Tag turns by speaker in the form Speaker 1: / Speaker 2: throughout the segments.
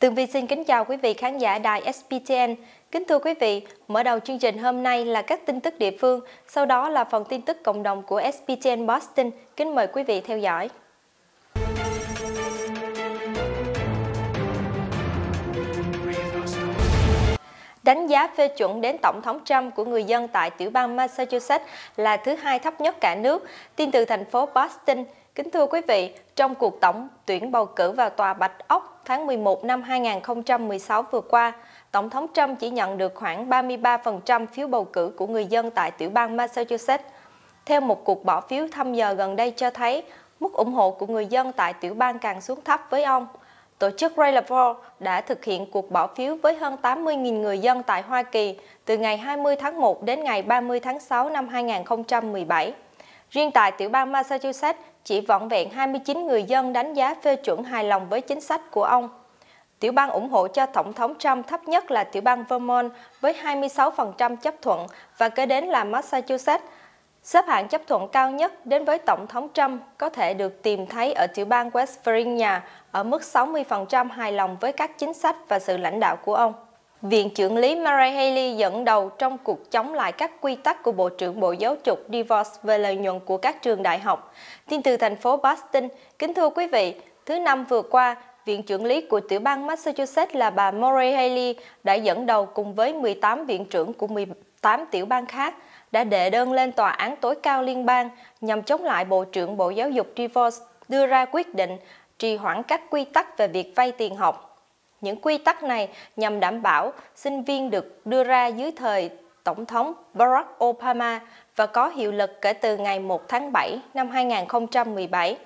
Speaker 1: Tường Vi xin kính chào quý vị khán giả đài SPTN. Kính thưa quý vị, mở đầu chương trình hôm nay là các tin tức địa phương, sau đó là phần tin tức cộng đồng của SPTN Boston. Kính mời quý vị theo dõi. Đánh giá phê chuẩn đến Tổng thống Trump của người dân tại tiểu bang Massachusetts là thứ hai thấp nhất cả nước. Tin từ thành phố Boston, Kính thưa quý vị, trong cuộc tổng tuyển bầu cử vào Tòa Bạch Ốc tháng 11 năm 2016 vừa qua, Tổng thống Trump chỉ nhận được khoảng 33% phiếu bầu cử của người dân tại tiểu bang Massachusetts. Theo một cuộc bỏ phiếu thăm dò gần đây cho thấy, mức ủng hộ của người dân tại tiểu bang càng xuống thấp với ông. Tổ chức Rayleigh đã thực hiện cuộc bỏ phiếu với hơn 80.000 người dân tại Hoa Kỳ từ ngày 20 tháng 1 đến ngày 30 tháng 6 năm 2017. Riêng tại tiểu bang Massachusetts, chỉ vỏn vẹn 29 người dân đánh giá phê chuẩn hài lòng với chính sách của ông. Tiểu bang ủng hộ cho Tổng thống Trump thấp nhất là tiểu bang Vermont với 26% chấp thuận và kế đến là Massachusetts. Xếp hạng chấp thuận cao nhất đến với Tổng thống Trump có thể được tìm thấy ở tiểu bang West Virginia ở mức 60% hài lòng với các chính sách và sự lãnh đạo của ông. Viện trưởng lý Mary Haley dẫn đầu trong cuộc chống lại các quy tắc của Bộ trưởng Bộ Giáo dục DeVos về lợi nhuận của các trường đại học. Tin từ thành phố Boston, kính thưa quý vị, thứ năm vừa qua, Viện trưởng lý của tiểu bang Massachusetts là bà Mary Haley đã dẫn đầu cùng với 18 viện trưởng của 18 tiểu bang khác đã đệ đơn lên Tòa án tối cao liên bang nhằm chống lại Bộ trưởng Bộ Giáo dục DeVos đưa ra quyết định trì hoãn các quy tắc về việc vay tiền học những quy tắc này nhằm đảm bảo sinh viên được đưa ra dưới thời Tổng thống Barack Obama và có hiệu lực kể từ ngày 1 tháng 7 năm 2017.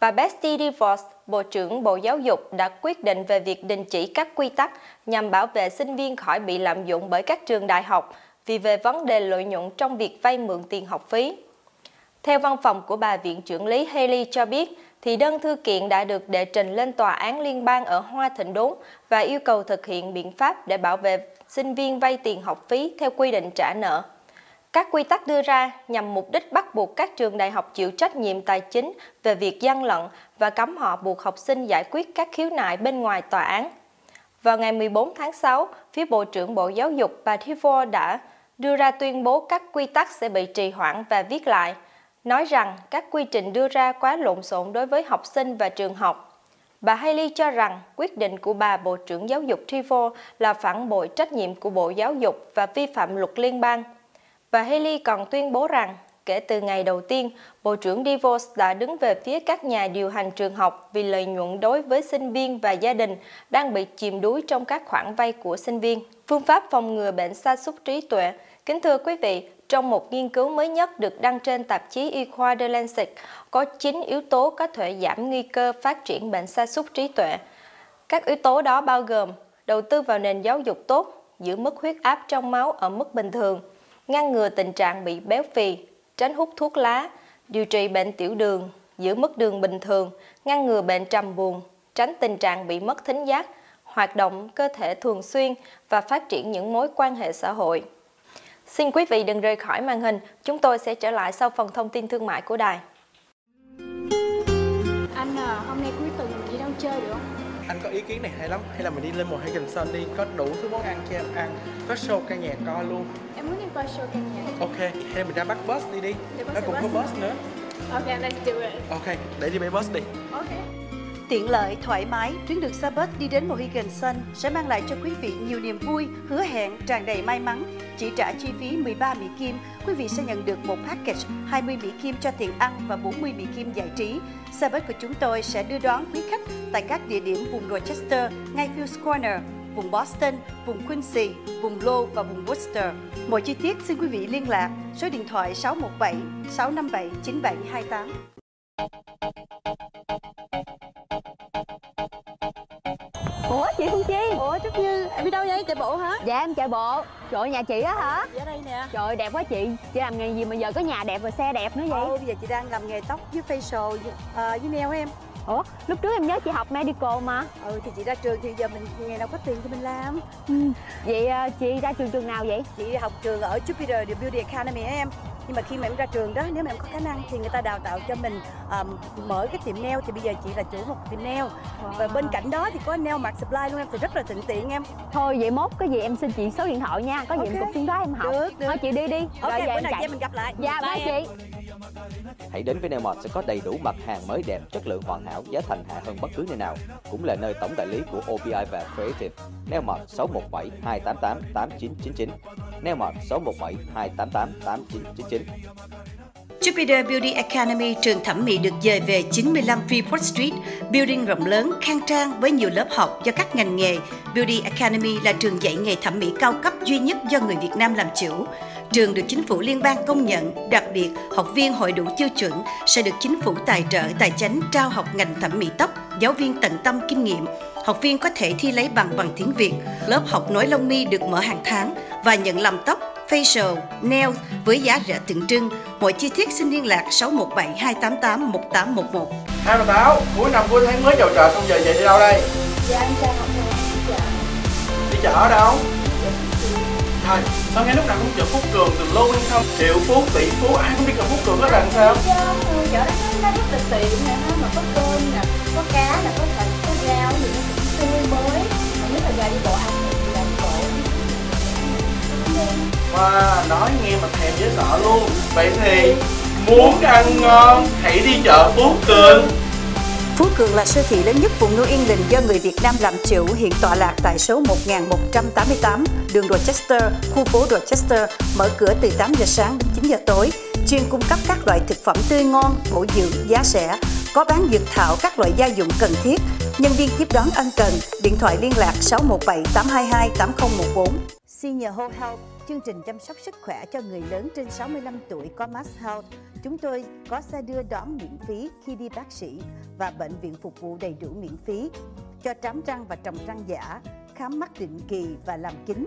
Speaker 1: Bà Betsy DeVos, Bộ trưởng Bộ Giáo dục đã quyết định về việc đình chỉ các quy tắc nhằm bảo vệ sinh viên khỏi bị lạm dụng bởi các trường đại học vì về vấn đề lợi nhuận trong việc vay mượn tiền học phí. Theo văn phòng của bà Viện trưởng lý Haley cho biết, thì đơn thư kiện đã được đệ trình lên Tòa án Liên bang ở Hoa Thịnh Đốn và yêu cầu thực hiện biện pháp để bảo vệ sinh viên vay tiền học phí theo quy định trả nợ. Các quy tắc đưa ra nhằm mục đích bắt buộc các trường đại học chịu trách nhiệm tài chính về việc gian lận và cấm họ buộc học sinh giải quyết các khiếu nại bên ngoài tòa án. Vào ngày 14 tháng 6, phía Bộ trưởng Bộ Giáo dục bà Tivor đã đưa ra tuyên bố các quy tắc sẽ bị trì hoãn và viết lại – nói rằng các quy trình đưa ra quá lộn xộn đối với học sinh và trường học. Bà Haley cho rằng quyết định của bà Bộ trưởng Giáo dục Trevor là phản bội trách nhiệm của Bộ Giáo dục và vi phạm luật liên bang. Bà Haley còn tuyên bố rằng kể từ ngày đầu tiên, Bộ trưởng DeVos đã đứng về phía các nhà điều hành trường học vì lợi nhuận đối với sinh viên và gia đình đang bị chìm đuối trong các khoản vay của sinh viên. Phương pháp phòng ngừa bệnh sa sút trí tuệ Kính thưa quý vị, trong một nghiên cứu mới nhất được đăng trên tạp chí y khoa The Lancet, có 9 yếu tố có thể giảm nguy cơ phát triển bệnh sa sút trí tuệ. Các yếu tố đó bao gồm đầu tư vào nền giáo dục tốt, giữ mức huyết áp trong máu ở mức bình thường, ngăn ngừa tình trạng bị béo phì, tránh hút thuốc lá, điều trị bệnh tiểu đường, giữ mức đường bình thường, ngăn ngừa bệnh trầm buồn, tránh tình trạng bị mất thính giác, hoạt động cơ thể thường xuyên và phát triển những mối quan hệ xã hội. Xin quý vị đừng rời khỏi màn hình, chúng tôi sẽ trở lại sau phần thông tin thương mại của đài.
Speaker 2: Anh à, hôm nay cuối tuần mình đi đâu chơi được không?
Speaker 3: Anh có ý kiến này hay lắm, hay là mình đi lên một Hagen Sun đi, có đủ thứ món ăn cho em ăn, có show ca nhạc coi luôn.
Speaker 2: Em muốn đi coi show ca nhạc.
Speaker 3: Ok, hay mình ra bắt bus đi đi, nó cũng có bus nữa.
Speaker 2: Ok, let's do it.
Speaker 3: Ok, để đi bay bus đi.
Speaker 2: Ok.
Speaker 4: Tiện lợi, thoải mái, tuyến đường xa bus đi đến Mohegan Sun sẽ mang lại cho quý vị nhiều niềm vui, hứa hẹn, tràn đầy may mắn. Chỉ trả chi phí 13 Mỹ Kim, quý vị sẽ nhận được một package 20 Mỹ Kim cho tiền ăn và 40 Mỹ Kim giải trí. Xe bus của chúng tôi sẽ đưa đón quý khách tại các địa điểm vùng Rochester, ngay Phil's Corner, vùng Boston, vùng Quincy, vùng Low và vùng Worcester. Mọi chi tiết xin quý vị liên lạc số điện thoại 617 657 9728.
Speaker 5: Ủa chị Phương Chi
Speaker 2: Ủa Trúc Như, em đi đâu vậy? Chạy bộ hả?
Speaker 5: Dạ em chạy bộ Trời nhà chị á hả?
Speaker 2: Dạ đây nè
Speaker 5: Trời đẹp quá chị Chị làm nghề gì mà giờ có nhà đẹp và xe đẹp nữa vậy?
Speaker 4: Ồ, bây giờ chị đang làm nghề tóc với facial với, uh, với nail em
Speaker 5: Ủa lúc trước em nhớ chị học medical mà
Speaker 4: Ừ thì chị ra trường thì giờ mình ngày nào có tiền thì mình làm
Speaker 5: ừ. Vậy uh, chị ra trường trường nào vậy?
Speaker 4: Chị học trường ở Jupiter The Beauty Academy em nhưng mà khi mà em ra trường đó nếu mà em có khả năng thì người ta đào tạo cho mình um, mở cái tiệm nail thì bây giờ chị là chủ một tiệm nail và bên cạnh đó thì có nail mart supply luôn em thì rất là thuận tiện em
Speaker 5: thôi vậy mốt cái gì em xin chị số điện thoại nha có gì em
Speaker 4: Ok.
Speaker 5: cục xuyên đó em học
Speaker 4: Được, được.
Speaker 5: thôi chị đi đi
Speaker 4: ok
Speaker 5: rồi
Speaker 4: bữa
Speaker 5: em
Speaker 4: nào
Speaker 5: chạy
Speaker 4: chị em mình gặp lại
Speaker 5: dạ bye chị
Speaker 6: Hãy đến với Nailmart sẽ có đầy đủ mặt hàng mới đẹp, chất lượng hoàn hảo, giá thành hạ hơn bất cứ nơi nào. Cũng là nơi tổng đại lý của OPI và Creative. Nailmart 617 288 8999. Nailmart 617 288 8999.
Speaker 4: Jupiter Beauty Academy, trường thẩm mỹ được dời về 95 Freeport Street, building rộng lớn, khang trang với nhiều lớp học cho các ngành nghề. Beauty Academy là trường dạy nghề thẩm mỹ cao cấp duy nhất do người Việt Nam làm chủ. Trường được chính phủ liên bang công nhận, đặc biệt học viên hội đủ tiêu chuẩn sẽ được chính phủ tài trợ tài chính, trao học ngành thẩm mỹ tóc, giáo viên tận tâm kinh nghiệm. Học viên có thể thi lấy bằng bằng tiếng Việt. Lớp học nối lông mi được mở hàng tháng và nhận làm tóc, facial, nail với giá rẻ tượng trưng. Mọi chi tiết xin liên lạc 617 288 1811.
Speaker 3: Hai bà Táo, cuối năm cuối tháng mới vào chợ xong giờ về đi đâu đây?
Speaker 2: Dạ em chào học đi chợ
Speaker 3: Đi chợ ở đâu? Thôi, sao nghe lúc nào cũng chợ Phúc Cường từ lâu hay không? Triệu Phú, tỷ Phú, ai cũng biết là Phúc Cường đó là sao?
Speaker 2: Ừ, chợ đó nó rất là tiện nè mà có cơm nè có cá nè có thịt có rau gì nó cũng tươi mới nhất là ra đi bộ ăn ra đi bộ
Speaker 3: Wow, nói nghe mà thèm dễ sợ luôn. Vậy thì muốn ăn ngon hãy đi chợ Phú Cường.
Speaker 4: Phú Cường là siêu thị lớn nhất vùng New England do người Việt Nam làm chủ, hiện tọa lạc tại số 1188 đường Rochester, khu phố Rochester, mở cửa từ 8 giờ sáng đến 9 giờ tối, chuyên cung cấp các loại thực phẩm tươi ngon, bổ dưỡng, giá rẻ, có bán dược thảo các loại gia dụng cần thiết. Nhân viên tiếp đón ân cần, điện thoại liên lạc 617 822 8014. Senior Home Health, chương trình chăm sóc sức khỏe cho người lớn trên 65 tuổi có Mass Health. Chúng tôi có xe đưa đón miễn phí khi đi bác sĩ và bệnh viện phục vụ đầy đủ miễn phí cho trám răng và trồng răng giả, khám mắt định kỳ và làm kính.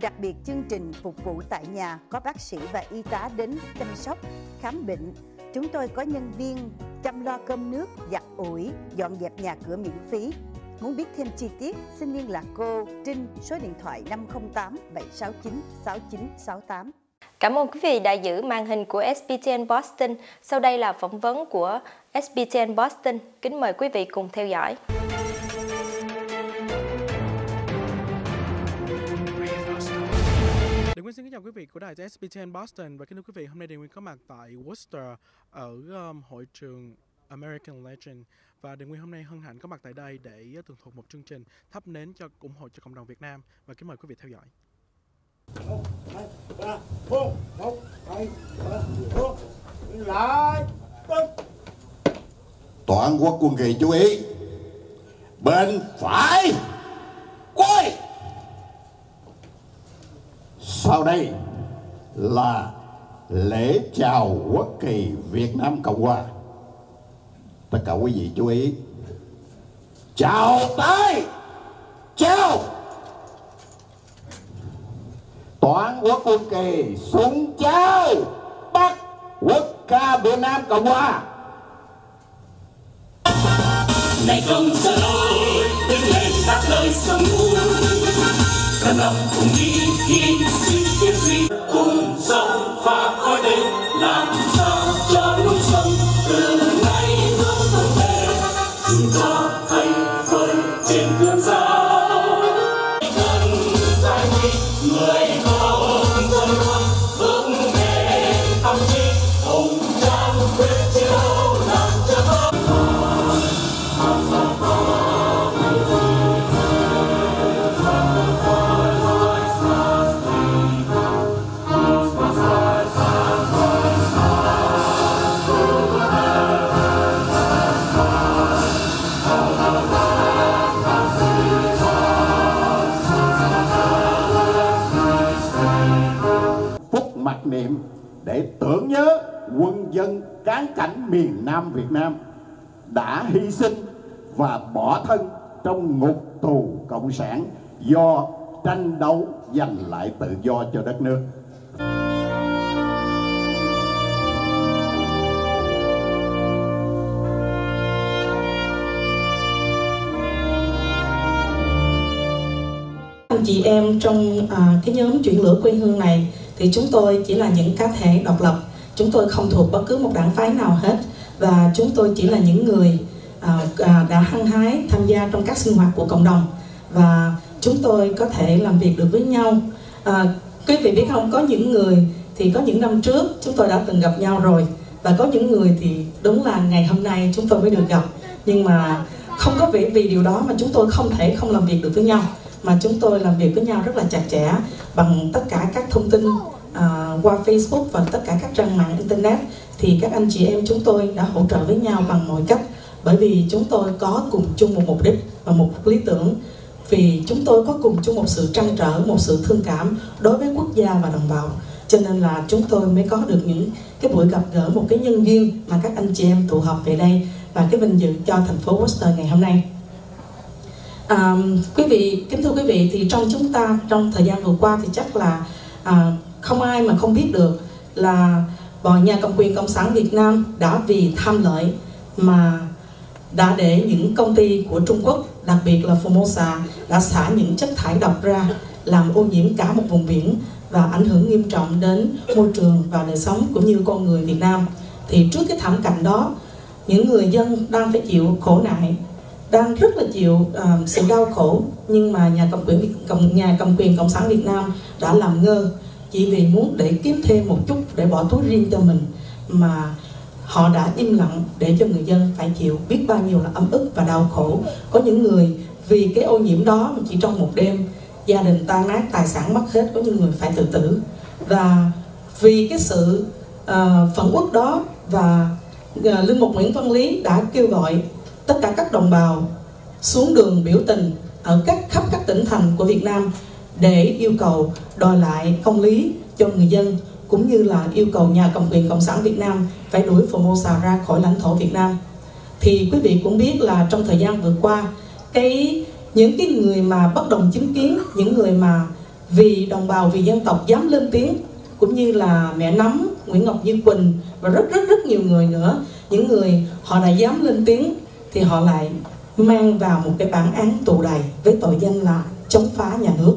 Speaker 4: Đặc biệt chương trình phục vụ tại nhà có bác sĩ và y tá đến chăm sóc, khám bệnh. Chúng tôi có nhân viên chăm lo cơm nước, giặt ủi, dọn dẹp nhà cửa miễn phí. Muốn biết thêm chi tiết, xin liên lạc cô Trinh số điện thoại 508 769 6968.
Speaker 1: Cảm ơn quý vị đã giữ màn hình của SBTN Boston. Sau đây là phỏng vấn của SBTN Boston. Kính mời quý vị cùng theo dõi.
Speaker 3: Nguyên xin kính chào quý vị của đài SBTN Boston. Và kính thưa quý vị hôm nay Đình Nguyên có mặt tại Worcester ở um, hội trường American Legend. Và Đình Nguyên hôm nay hân hạnh có mặt tại đây để tường thuật một chương trình thắp nến cho ủng hộ cho cộng đồng Việt Nam. Và kính mời quý vị theo dõi.
Speaker 7: ba bốn một hai ba bốn lại
Speaker 8: Toàn quốc quân kỳ chú ý. Bên phải. Sau đây là lễ chào quốc kỳ Việt Nam Cộng Hòa. Tất cả quý vị chú ý. Chào tay Chào! Toàn quốc quân kỳ xuống chào Bắc quốc ca Việt Nam Cộng Hòa.
Speaker 9: Này công dân ơi, đứng lên đặt lời sống. Cả lòng cùng đi hy sông pha khói làm sao
Speaker 8: miền Nam Việt Nam đã hy sinh và bỏ thân trong ngục tù cộng sản do tranh đấu giành lại tự do cho đất nước.
Speaker 10: anh chị em trong à, cái nhóm chuyển lửa quê hương này thì chúng tôi chỉ là những cá thể độc lập chúng tôi không thuộc bất cứ một đảng phái nào hết. Và chúng tôi chỉ là những người à, à, đã hăng hái tham gia trong các sinh hoạt của cộng đồng. Và chúng tôi có thể làm việc được với nhau. À, quý vị biết không có những người thì có những năm trước chúng tôi đã từng gặp nhau rồi. Và có những người thì đúng là ngày hôm nay chúng tôi mới được gặp. Nhưng mà không có vì vì điều đó mà chúng tôi không thể không làm việc được với nhau. Mà chúng tôi làm việc với nhau rất là chặt chẽ bằng tất cả các thông tin uh, qua Facebook và tất cả các trang mạng internet thì các anh chị em chúng tôi đã hỗ trợ với nhau bằng mọi cách. Bởi vì chúng tôi có cùng chung một mục đích và một lý tưởng. Vì chúng tôi có cùng chung một sự trăn trở một sự thương cảm đối với quốc gia và đồng bào. Cho nên là chúng tôi mới có được những cái buổi gặp gỡ một cái nhân duyên mà các anh chị em tụ họp về đây và cái vinh dự cho thành phố Worcester ngày hôm nay. À, quý vị kính thưa quý vị thì trong chúng ta trong thời gian vừa qua thì chắc là à, không ai mà không biết được là bọn nhà cầm quyền cộng sản Việt Nam đã vì tham lợi mà đã để những công ty của Trung Quốc đặc biệt là Formosa đã xả những chất thải độc ra làm ô nhiễm cả một vùng biển và ảnh hưởng nghiêm trọng đến môi trường và đời sống cũng như con người Việt Nam. Thì trước cái thảm cảnh đó những người dân đang phải chịu khổ nại đang rất là chịu uh, sự đau khổ. Nhưng mà nhà cầm quyền cộng nhà cầm quyền cộng sản Việt Nam đã làm ngơ chỉ vì muốn để kiếm thêm một chút để bỏ túi riêng cho mình mà họ đã im lặng để cho người dân phải chịu biết bao nhiêu là ấm ức và đau khổ. Có những người vì cái ô nhiễm đó mà chỉ trong một đêm gia đình tan nát tài sản mất hết có những người phải tự tử. Và vì cái sự uh, phẫn uất đó và uh, linh mục Nguyễn Văn Lý đã kêu gọi tất cả các đồng bào xuống đường biểu tình ở các khắp các tỉnh thành của Việt Nam để yêu cầu đòi lại công lý cho người dân cũng như là yêu cầu nhà cầm quyền cộng sản Việt Nam phải đuổi Formosa ra khỏi lãnh thổ Việt Nam. Thì quý vị cũng biết là trong thời gian vừa qua, cái những cái người mà bất đồng chính kiến, những người mà vì đồng bào vì dân tộc dám lên tiếng cũng như là mẹ nắm Nguyễn Ngọc Như Quỳnh và rất rất rất nhiều người nữa, những người họ đã dám lên tiếng thì họ lại mang vào một cái bản án tù đầy với tội danh là chống phá nhà nước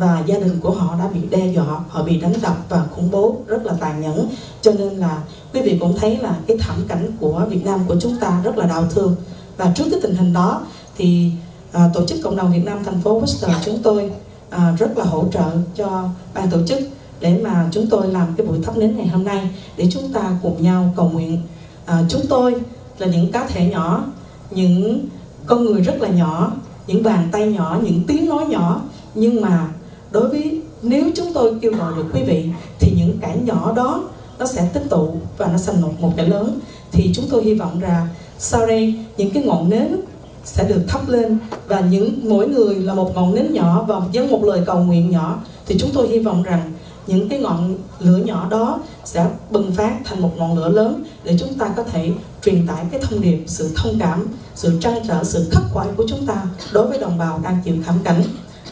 Speaker 10: và gia đình của họ đã bị đe dọa, họ bị đánh đập và khủng bố rất là tàn nhẫn. Cho nên là quý vị cũng thấy là cái thảm cảnh của Việt Nam của chúng ta rất là đau thương. Và trước cái tình hình đó thì à, tổ chức cộng đồng Việt Nam thành phố Worcester chúng tôi à, rất là hỗ trợ cho ban tổ chức để mà chúng tôi làm cái buổi thắp nến ngày hôm nay để chúng ta cùng nhau cầu nguyện. À, chúng tôi là những cá thể nhỏ, những con người rất là nhỏ, những bàn tay nhỏ, những tiếng nói nhỏ nhưng mà đối với nếu chúng tôi kêu gọi được quý vị, thì những cái nhỏ đó nó sẽ tích tụ và nó thành một một cái lớn. Thì chúng tôi hy vọng rằng sau đây, những cái ngọn nến sẽ được thắp lên và những, mỗi người là một ngọn nến nhỏ và với một lời cầu nguyện nhỏ. Thì chúng tôi hy vọng rằng những cái ngọn lửa nhỏ đó sẽ bùng phát thành một ngọn lửa lớn để chúng ta có thể truyền tải cái thông điệp, sự thông cảm, sự trăn trở, sự khắc khoải của chúng ta đối với đồng bào đang chịu thảm cảnh.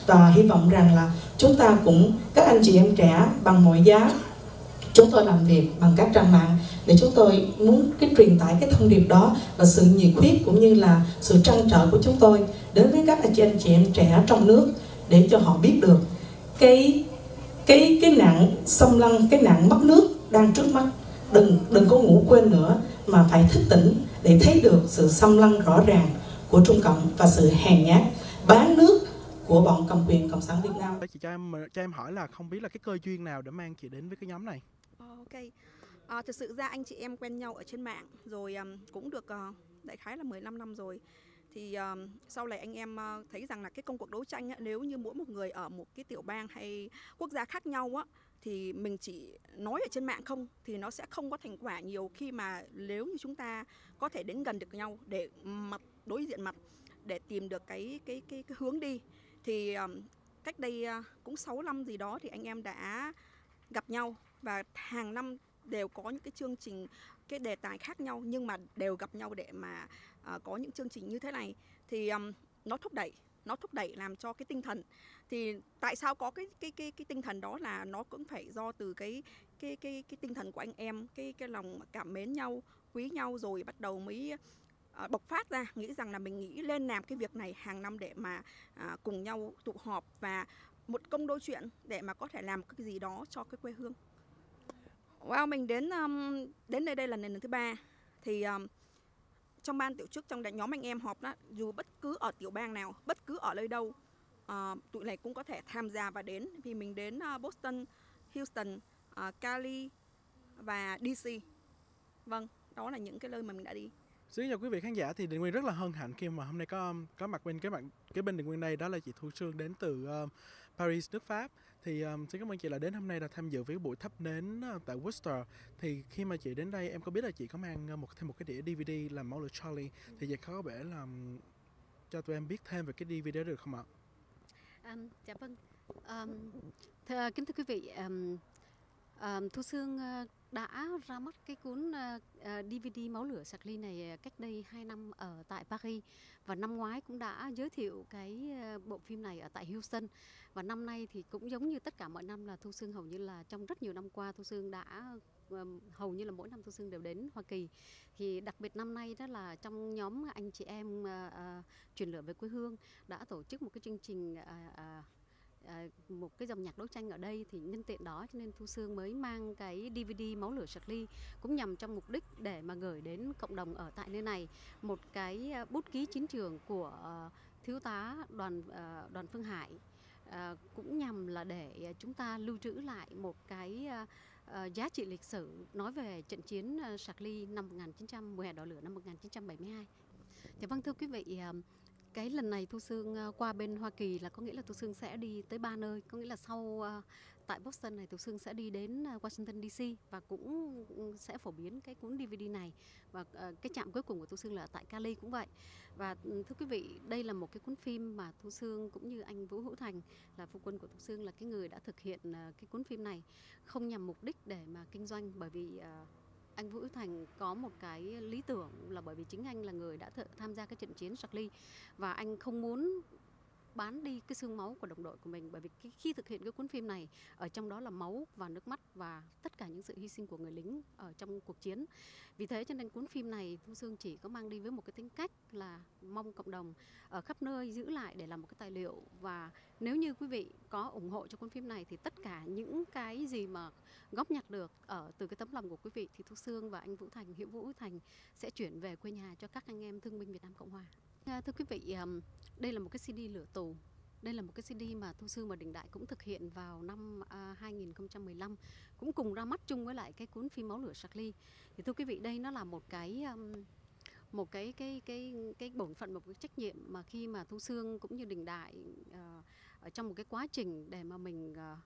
Speaker 10: Và hy vọng rằng là chúng ta cũng, các anh chị em trẻ bằng mọi giá, chúng tôi làm việc bằng các trang mạng để chúng tôi muốn cái truyền tải cái thông điệp đó và sự nhiệt huyết cũng như là sự trăn trở của chúng tôi đến với các anh chị em chị em trẻ trong nước để cho họ biết được cái cái cái nạn xâm lăng, cái nạn mất nước đang trước mắt. Đừng đừng có ngủ quên nữa mà phải thức tỉnh để thấy được sự xâm lăng rõ ràng của Trung Cộng và sự hèn nhát. Bán nước của bọn cầm quyền cộng sản Việt Nam.
Speaker 3: Chị cho em cho em hỏi là không biết là cái cơ duyên nào để mang chị đến với cái nhóm này?
Speaker 11: Ok. À, thực sự ra anh chị em quen nhau ở trên mạng rồi um, cũng được uh, đại khái là 15 năm rồi thì um, sau này anh em uh, thấy rằng là cái công cuộc đấu tranh á, nếu như mỗi một người ở một cái tiểu bang hay quốc gia khác nhau á thì mình chỉ nói ở trên mạng không thì nó sẽ không có thành quả nhiều khi mà nếu như chúng ta có thể đến gần được nhau để mặt đối diện mặt để tìm được cái cái cái, cái hướng đi thì um, cách đây uh, cũng 6 năm gì đó thì anh em đã gặp nhau và hàng năm đều có những cái chương trình cái đề tài khác nhau nhưng mà đều gặp nhau để mà uh, có những chương trình như thế này. Thì um, nó thúc đẩy nó thúc đẩy làm cho cái tinh thần. Thì tại sao có cái cái cái cái tinh thần đó là nó cũng phải do từ cái cái cái cái tinh thần của anh em cái cái lòng cảm mến nhau quý nhau rồi bắt đầu mới Ờ, bộc phát ra. Nghĩ rằng là mình nghĩ lên làm cái việc này hàng năm để mà ờ, cùng nhau tụ họp và một công đôi chuyện để mà có thể làm cái gì đó cho cái quê hương. Wow, mình đến um, đến đây đây là lần thứ ba. Thì um, trong ban tổ chức trong nhóm anh em họp đó dù bất cứ ở tiểu bang nào bất cứ ở nơi đâu uh, tụi này cũng có thể tham gia và đến. Vì mình đến uh, Boston, Houston, uh, Cali và DC vâng đó là những cái nơi mà mình đã đi.
Speaker 3: Xin chào quý vị khán giả thì Đình Nguyên rất là hân hạnh khi mà hôm nay có um, có mặt bên cái bạn cái bên Đình Nguyên đây đó là chị Thu Sương đến từ uh, Paris nước Pháp thì um, xin cảm ơn chị là đến hôm nay là tham dự với buổi thắp nến uh, tại Worcester thì khi mà chị đến đây em có biết là chị có mang uh, một thêm một cái đĩa DVD là máu lửa Charlie thì chị có vẻ làm um, cho tụi em biết thêm về cái DVD đó được không ạ?
Speaker 12: Um, dạ vâng. Um, thưa, kính thưa quý vị, um, Thu Sương ờ, đã ra mắt cái cuốn ờ, ờ, DVD Máu lửa sạc ly này cách đây 2 năm ở tại Paris. Và năm ngoái cũng đã giới thiệu cái bộ phim này ở tại Houston. Và năm nay thì cũng giống như tất cả mọi năm là Thu Sương hầu như là trong rất nhiều năm qua Thu Sương đã hầu như là mỗi năm Thu Sương đều đến Hoa Kỳ. Thì đặc biệt năm nay đó là trong nhóm anh chị em uh, uh, truyền lửa về quê hương đã tổ chức một cái chương trình uh, uh, À, một cái dòng nhạc đấu tranh ở đây thì nhân tiện đó cho nên Thu Sương mới mang cái DVD Máu lửa sạc ly cũng nhằm trong mục đích để mà gửi đến cộng đồng ở tại nơi này một cái à, bút ký chiến trường của à, thiếu tá đoàn đoàn Phương Hải cũng nhằm là để chúng ta lưu trữ lại một cái giá trị lịch sử nói về trận chiến Sạc Ly năm 1900 mùa hè đỏ lửa năm 1972. Thì dạ vâng thưa quý vị, cái lần này Thu Sương ờ, qua bên Hoa Kỳ là có nghĩa là Thu Sương sẽ đi tới ba nơi, có nghĩa là sau ờ, tại Boston này Thu Sương sẽ đi đến ờ, Washington DC và cũng ừ, sẽ phổ biến cái cuốn DVD này và cái trạm cuối cùng của Thu Sương là tại Cali cũng vậy. Và ừ, thưa quý vị, đây là một cái cuốn phim mà Thu Sương cũng như anh Vũ Hữu Thành là phu quân của Thu Sương là cái người đã thực hiện cái cuốn phim này không nhằm mục đích để mà kinh doanh bởi vì anh Vũ Thành có một cái lý tưởng là bởi vì chính anh là người đã tham gia cái trận chiến Charlie và anh không muốn bán đi cái xương máu của đồng đội của mình. Bởi vì cái, khi thực hiện cái cuốn phim này ở trong đó là máu và nước mắt và tất cả những sự hy sinh của người lính ở trong cuộc chiến. Vì thế cho nên cuốn phim này thu sương chỉ có mang đi với một cái tính cách là mong cộng đồng ở khắp nơi giữ lại để làm một cái tài liệu. Và nếu như quý vị có ủng hộ cho cuốn phim này thì tất cả những cái gì mà góp nhặt được ở từ cái tấm lòng của quý vị thì thu sương và anh vũ thành hiễu vũ thành sẽ chuyển về quê nhà cho các anh em thương binh việt nam cộng hòa. Ờ, thưa quý vị, đây là một cái CD lửa tù. Đây là một cái CD mà Thu Sương và Đình Đại cũng thực hiện vào năm ờ, 2015, cũng cùng ra mắt chung với lại cái cuốn phim Máu lửa Charlie. Thì thưa quý vị, đây nó là một cái một cái cái cái cái bổn phận một cái trách nhiệm mà khi mà Thu Sương cũng như Đình Đại uh, ở trong một cái quá trình để mà mình uh,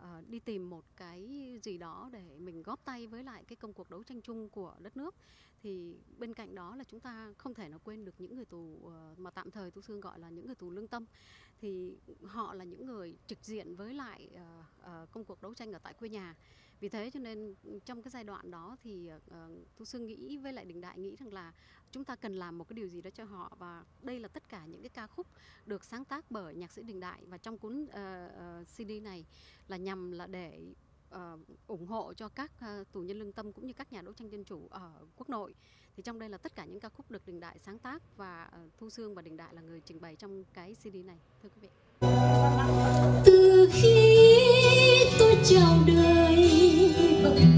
Speaker 12: uh, đi tìm một cái gì đó để mình góp tay với lại cái công cuộc đấu tranh chung của đất nước. Thì bên cạnh đó là chúng ta không thể nào quên được những người tù uh, mà tạm thời tu thương gọi là những người tù lương tâm. Thì họ là những người trực diện với lại uh, uh, công cuộc đấu tranh ở tại quê nhà. Vì thế cho nên trong cái giai đoạn đó thì uh, tu sương nghĩ với lại đình đại nghĩ rằng là chúng ta cần làm một cái điều gì đó cho họ và đây là tất cả những cái ca khúc được sáng tác bởi nhạc sĩ đình đại và trong cuốn ờ, ờ, uh, uh, cd này là nhằm là để uh, ủng hộ cho các uh, tù nhân lương tâm cũng như các nhà đấu tranh dân chủ ở quốc nội. Thì trong đây là tất cả những ca khúc được đình đại sáng tác và uh, thu sương và đình đại là người trình bày trong cái cd này thưa quý vị.
Speaker 13: Từ khi tôi chào đời bậc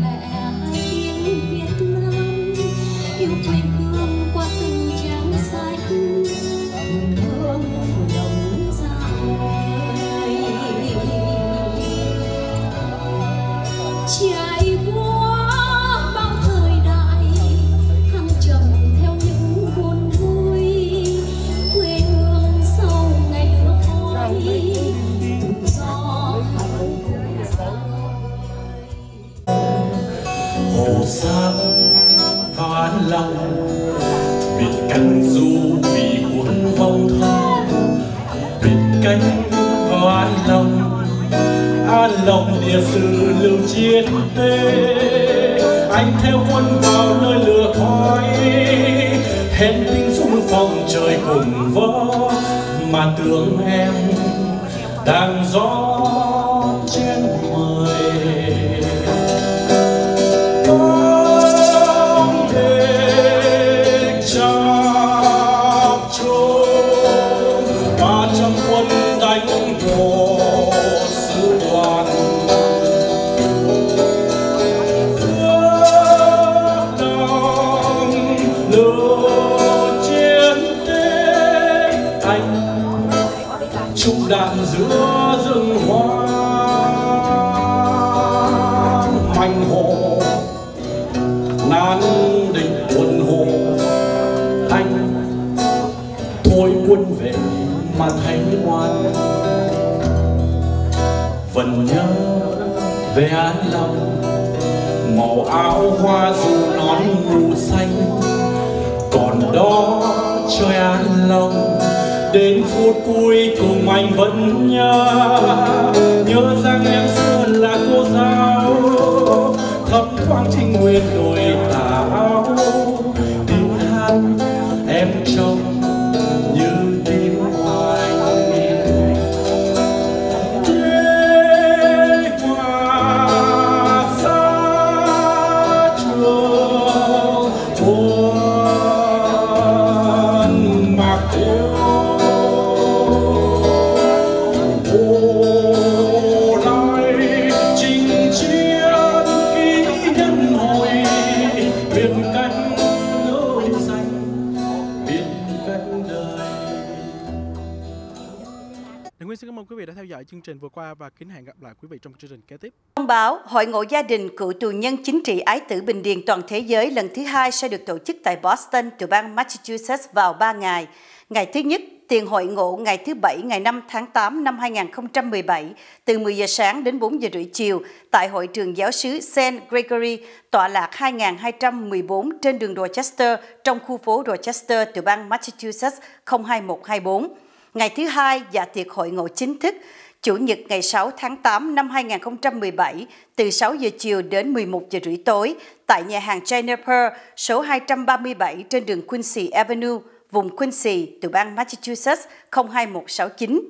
Speaker 9: hồ sang vào an lòng. Biệt cánh du vì cuốn vòng thơ biệt cánh và an lòng. An lòng địa sử lưu chiến tê anh theo quân vào nơi lửa khói. Hẹn binh xuống phòng trời cùng vỡ, mà tưởng em đang gió xanh trung đạn giữa rừng hoa mảnh hồ nan địch quân hồ anh thôi quân về mà thấy ngoan vẫn nhớ về an lòng, màu áo hoa dù nón mù xanh. Còn đó trời an lòng đến phút cuối cùng anh vẫn nhớ nhớ rằng em xưa là cô giáo, thấm thoáng trinh nguyên
Speaker 3: đổi. Trình vừa qua và kính hẹn gặp lại quý vị trong chương trình kế tiếp.
Speaker 4: Thông báo Hội ngộ gia đình cựu tù nhân chính trị ái tử Bình Điền toàn thế giới lần thứ hai sẽ được tổ chức tại Boston, tiểu bang Massachusetts vào 3 ngày. Ngày thứ nhất, tiền hội ngộ ngày thứ Bảy ngày 5 tháng 8 năm 2017 từ 10 giờ sáng đến 4 giờ rưỡi chiều tại hội trường giáo sứ St. Gregory tọa lạc 2214 trên đường Rochester trong khu phố Rochester, tiểu bang Massachusetts 02124. Ngày thứ hai, dạ tiệc hội ngộ chính thức Chủ nhật ngày 6 tháng 8 năm 2017 từ 6 giờ chiều đến 11 giờ rưỡi tối tại nhà hàng Jennifer số 237 trên đường Quincy Avenue, vùng Quincy, tiểu bang Massachusetts 02169.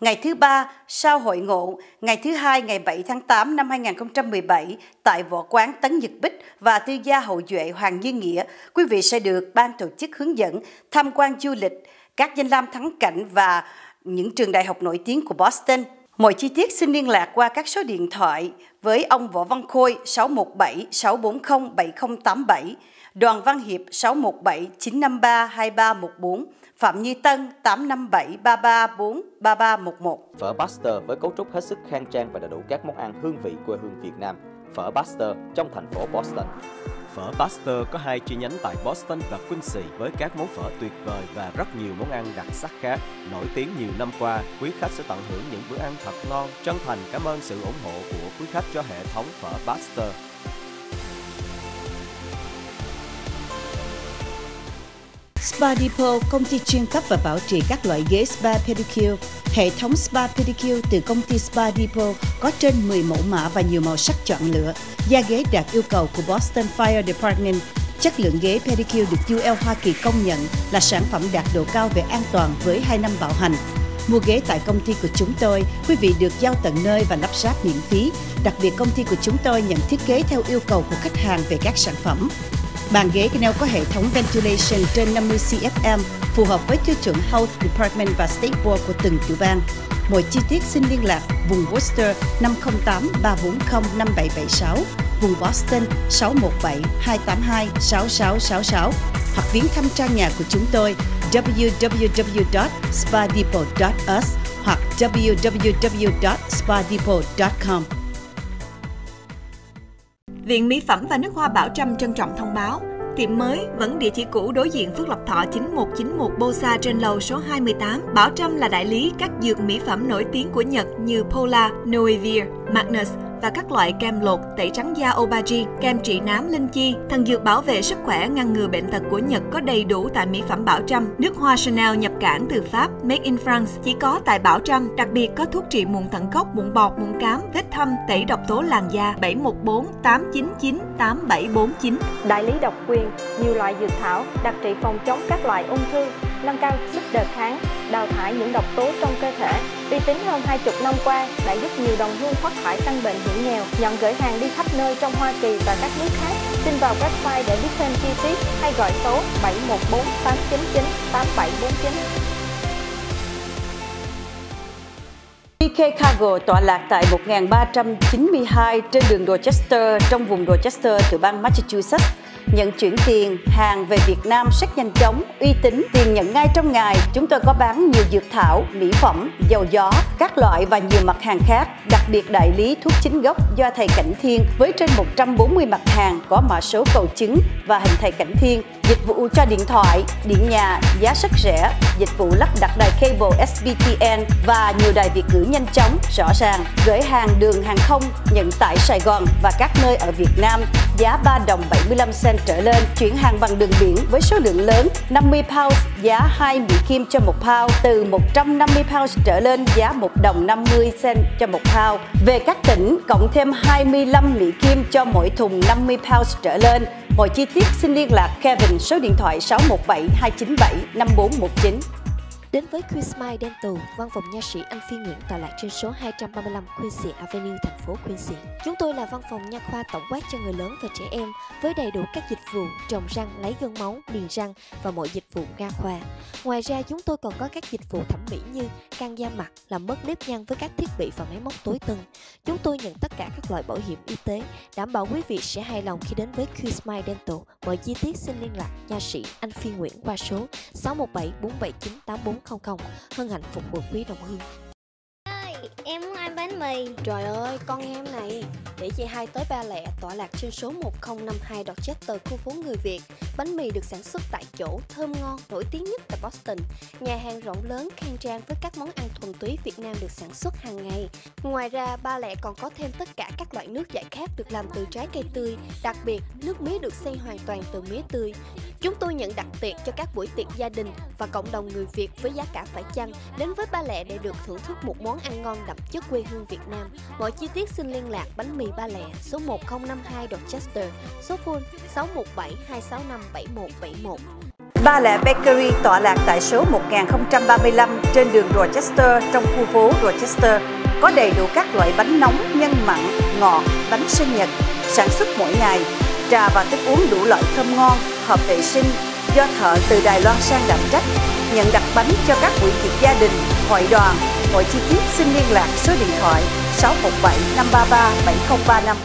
Speaker 4: Ngày thứ ba, sau hội ngộ, ngày thứ hai ngày 7 tháng 8 năm 2017 tại võ quán Tấn Nhật Bích và tư gia hậu duệ Hoàng Như Nghĩa, quý vị sẽ được ban tổ chức hướng dẫn tham quan du lịch, các danh lam thắng cảnh và những trường đại học nổi tiếng của Boston. Mọi chi tiết xin liên lạc qua các số điện thoại với ông Võ Văn Khôi 617 640 7087, Đoàn Văn Hiệp 617 953 2314, Phạm Như Tân 857 334 3311.
Speaker 6: Phở Buster với cấu trúc hết sức khang trang và đầy đủ các món ăn hương vị quê hương Việt Nam. Phở Buster trong thành phố Boston. Phở Buster có hai chi nhánh tại Boston và Quincy với các món phở tuyệt vời và rất nhiều món ăn đặc sắc khác. Nổi tiếng nhiều năm qua, quý khách sẽ tận hưởng những bữa ăn thật ngon. Chân thành cảm ơn sự ủng hộ của quý khách cho hệ thống phở Buster.
Speaker 4: Spa Depot, công ty chuyên cấp và bảo trì các loại ghế spa pedicure. Hệ thống spa pedicure từ công ty Spa Depot có trên 10 mẫu mã và nhiều màu sắc chọn lựa. Da ghế đạt yêu cầu của Boston Fire Department. Chất lượng ghế pedicure được UL Hoa Kỳ công nhận là sản phẩm đạt độ cao về an toàn với 2 năm bảo hành. Mua ghế tại công ty của chúng tôi, quý vị được giao tận nơi và lắp ráp miễn phí. Đặc biệt công ty của chúng tôi nhận thiết kế theo yêu cầu của khách hàng về các sản phẩm. Bàn ghế Canal có hệ thống ventilation trên 50 CFM phù hợp với tiêu chuẩn Health Department và State Board của từng tiểu bang. Mọi chi tiết xin liên lạc vùng Worcester 508 340 5776, vùng Boston 617 282 6666 hoặc viếng thăm trang nhà của chúng tôi www.spadepot.us hoặc www.spadepot.com.
Speaker 14: Viện Mỹ phẩm và nước hoa Bảo Trâm trân trọng thông báo Tiệm mới vẫn địa chỉ cũ đối diện Phước Lộc Thọ 9191 Bosa trên lầu số 28. Bảo Trâm là đại lý các dược mỹ phẩm nổi tiếng của Nhật như Pola, Noevir, Magnus và các loại kem lột, tẩy trắng da Obagi, kem trị nám linh chi, thần dược bảo vệ sức khỏe ngăn ngừa bệnh tật của Nhật có đầy đủ tại mỹ phẩm Bảo Trâm. Nước hoa Chanel nhập cảng từ Pháp, made in France chỉ có tại Bảo Trâm. Đặc biệt có thuốc trị mụn thận gốc, mụn bọt, mụn cám, vết thâm, tẩy độc tố làn da 714 899 8749.
Speaker 1: Đại lý độc quyền, nhiều loại dược thảo, đặc trị phòng chống các loại ung thư, nâng cao sức đề kháng, đào thải những độc tố trong cơ thể. Uy tín hơn 20 năm qua đã giúp nhiều đồng hương thoát khỏi căn bệnh hiểm nghèo, nhận gửi hàng đi khắp nơi trong Hoa Kỳ và các nước khác. Xin vào website để biết thêm chi tiết hay gọi số 714 899 8749.
Speaker 4: DK Cargo tọa lạc tại 1392 trên đường Dorchester trong vùng Dorchester, tiểu bang Massachusetts nhận chuyển tiền, hàng về Việt Nam rất nhanh chóng, uy tín, tiền nhận ngay trong ngày. Chúng tôi có bán nhiều dược thảo, mỹ phẩm, dầu gió, các loại và nhiều mặt hàng khác, đặc biệt đại lý thuốc chính gốc do thầy Cảnh Thiên với trên 140 mặt hàng có mã số cầu chứng và hình thầy Cảnh Thiên, dịch vụ cho điện thoại, điện nhà giá rất rẻ, dịch vụ lắp đặt đài cable SBTN và nhiều đài Việt ngữ nhanh chóng, rõ ràng, gửi hàng đường hàng không, nhận tại Sài Gòn và các nơi ở Việt Nam, giá 3 đồng 75 cent trở lên, chuyển hàng bằng đường biển với số lượng lớn, 50 pounds, giá 2 Mỹ Kim cho 1 pound, từ 150 pounds trở lên, giá 1 đồng 50 cent cho 1 pound. Về các tỉnh, cộng thêm 25 Mỹ Kim cho mỗi thùng 50 pounds trở lên. Mọi chi tiết xin liên lạc Kevin số điện thoại 617 297 5419.
Speaker 15: Đến với Chris Smile Dental, văn phòng nha sĩ Anh Phi Nguyễn tọa lạc trên số 235 Quincy Avenue, thành phố Quincy. Chúng tôi là văn phòng nha khoa tổng quát cho người lớn và trẻ em với đầy đủ các dịch vụ trồng răng, lấy gân máu, niềng răng và mọi dịch vụ nha khoa. Ngoài ra, chúng tôi còn có các dịch vụ thẩm mỹ như căng da mặt, làm mất nếp nhăn với các thiết bị và máy móc tối tân. Chúng tôi nhận tất cả các loại bảo hiểm y tế, đảm bảo quý vị sẽ hài lòng khi đến với Queen Smile Dental. Mọi chi tiết xin liên lạc nha sĩ Anh Phi Nguyễn qua số 617 479 84 8400. Hân hạnh phục vụ quý đồng hương.
Speaker 16: Em muốn ăn bánh mì.
Speaker 15: Trời ơi, con em này. Để chị hai tới ba lẻ tọa lạc trên số 1052 Dorchester, khu phố người Việt. Bánh mì được sản xuất tại chỗ, thơm ngon, nổi tiếng nhất tại Boston. Nhà hàng rộng lớn, khang trang với các món ăn thuần túy Việt Nam được sản xuất hàng ngày. Ngoài ra, ba lẻ còn có thêm tất cả các loại nước giải khát được làm từ trái cây tươi. Đặc biệt, nước mía được xây hoàn toàn từ mía tươi. Chúng tôi nhận đặc tiệc cho các buổi tiệc gia đình và cộng đồng người Việt với giá cả phải chăng. Đến với ba lẹ để được thưởng thức một món ăn ngon đậm chất quê hương Việt Nam. Mọi chi tiết xin liên lạc bánh mì Ba lẻ số 1052 Dorchester, số phone 617 265 7171.
Speaker 4: Ba lẻ Bakery tọa lạc tại số 1035 trên đường Rochester trong khu phố Rochester có đầy đủ các loại bánh nóng, nhân mặn, ngọt, bánh sinh nhật sản xuất mỗi ngày, trà và thức uống đủ loại thơm ngon, hợp vệ sinh do thợ từ Đài Loan sang đảm trách, nhận đặt bánh cho các buổi tiệc gia đình, hội đoàn. Mọi chi tiết xin liên lạc số điện thoại 617 533 7035.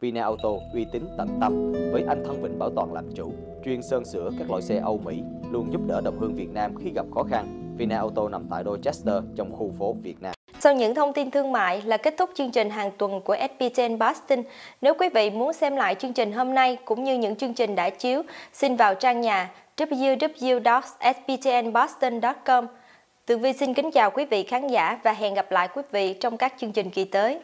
Speaker 6: Vina Auto uy tín tận tâm với anh Thân Vịnh Bảo Toàn làm chủ, chuyên sơn sửa các loại xe Âu Mỹ, luôn giúp đỡ đồng hương Việt Nam khi gặp khó khăn. Vina Auto nằm tại Dorchester trong khu phố Việt Nam.
Speaker 15: Sau những thông tin thương mại là kết thúc chương trình hàng tuần của SPTN Boston. Nếu quý vị muốn xem lại chương trình hôm nay cũng như những chương trình đã chiếu, xin vào trang nhà www.sptnboston.com. Tường Vi xin kính chào quý vị khán giả và hẹn gặp lại quý vị trong các chương trình kỳ tới.